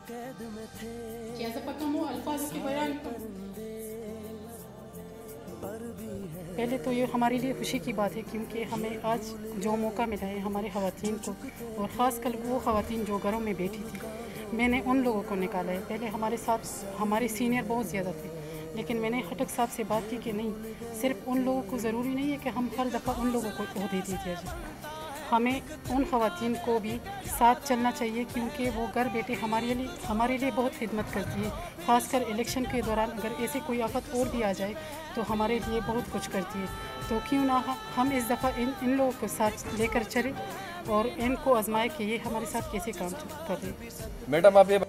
कि ऐसा पक्का मुँह अल्फाज के बयान पहले तो ये हमारे लिए खुशी की बात है क्योंकि हमें आज जो मौका मिला है हमारे खातन को और ख़ास कर वो खातन जो घरों में बैठी थी, मैंने उन लोगों को निकाला है। पहले हमारे साथ, हमारे सीनियर बहुत ज़्यादा थे, लेकिन मैंने खटक साहब से बात की कि नहीं, सिर्फ़ उन लोगों को ज़रूरी नहीं है कि हम हर दफ़ा उन लोगों को दे दिया जाए हमें उन खवातीन को भी साथ चलना चाहिए क्योंकि वो घर बैठे हमारे लिए हमारे लिए बहुत खिदमत करती है। ख़ासकर इलेक्शन के दौरान अगर ऐसे कोई आफत और भी आ जाए तो हमारे लिए बहुत कुछ करती है। तो क्यों ना हम इस दफ़ा इन इन लोगों को साथ लेकर चलें और इनको आजमाए कि ये हमारे साथ कैसे काम कर मैडम, आप ये